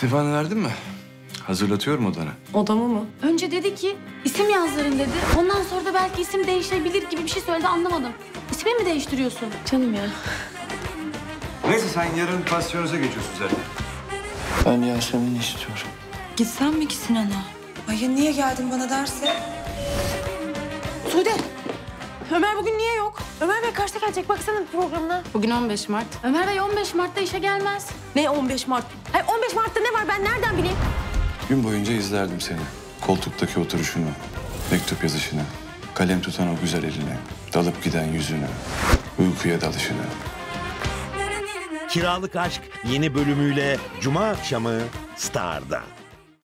İstifanı verdin mi? Hazırlatıyorum odana. Odamı mı? Önce dedi ki isim yazdırın dedi. Ondan sonra da belki isim değişebilir gibi bir şey söyledi anlamadım. İsmi mi değiştiriyorsun? Canım ya. Neyse sen yarın pasyonunuza geçiyorsun zaten. Ben Yasemin'i istiyorum. Gitsen mi ki Sinan'a? Ay ya niye geldin bana derse? Ömer bugün niye yok? Ömer Bey kaçta gelecek? Baksana programına. Bugün 15 Mart. Ömer Bey 15 Mart'ta işe gelmez. Ne 15 Mart? Hayır 15 Mart'ta ne var ben nereden bileyim? Gün boyunca izlerdim seni. Koltuktaki oturuşunu, mektup yazışını, kalem tutan o güzel elini, dalıp giden yüzünü, uykuya dalışını. Kiralık Aşk yeni bölümüyle Cuma akşamı Star'da.